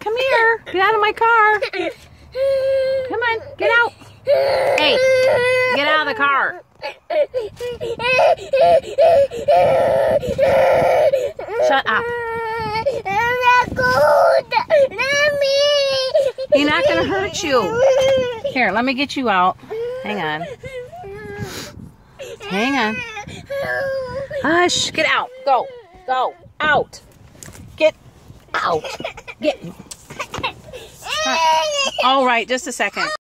Come here. Get out of my car. Come on, get out. Hey, get out of the car. Shut up. He's not going to hurt you. Here, let me get you out. Hang on. Hang on. Hush, get out. Go. Go. Out. Get. All right, just a second.